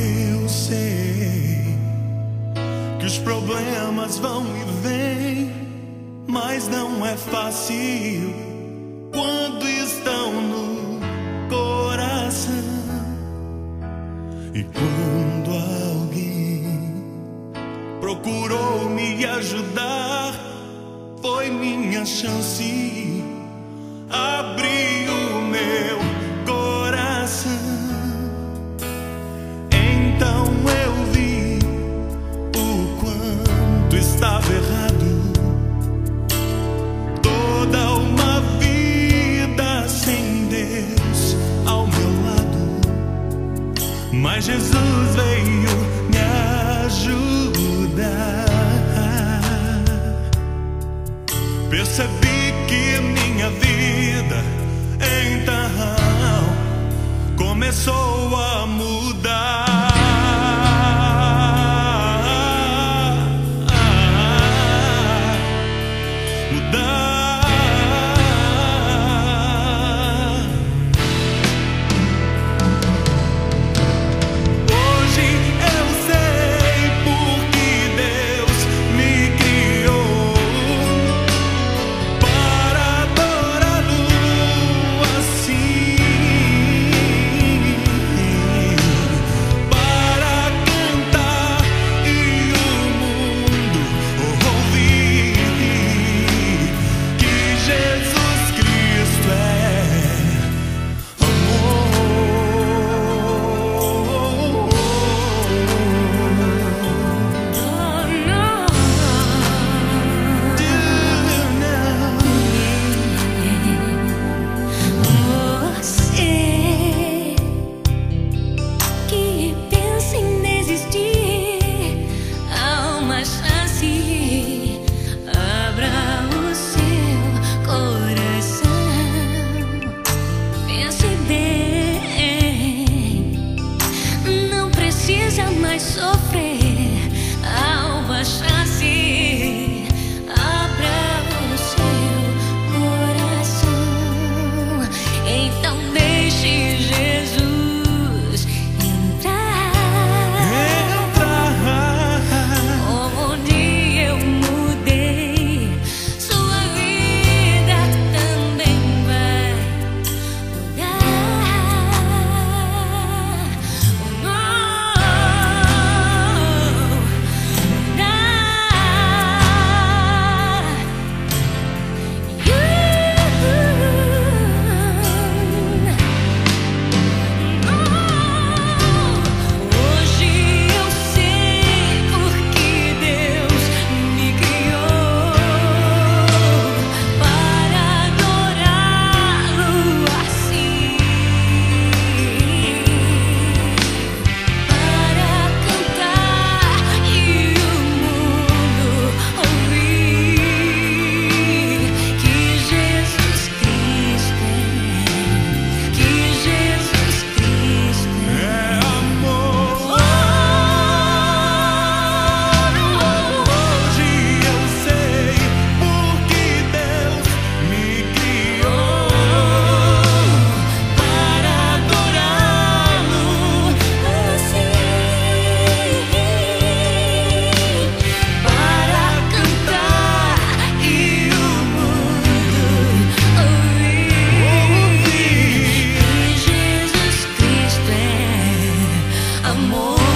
Eu sei que os problemas vão e vêm, mas não é fácil quando estão no coração. E quando alguém procurou me ajudar, foi minha chance abrir. Jesus veio me ajudar. Percebi que minha vida então começou a mudar. sofrer. amor.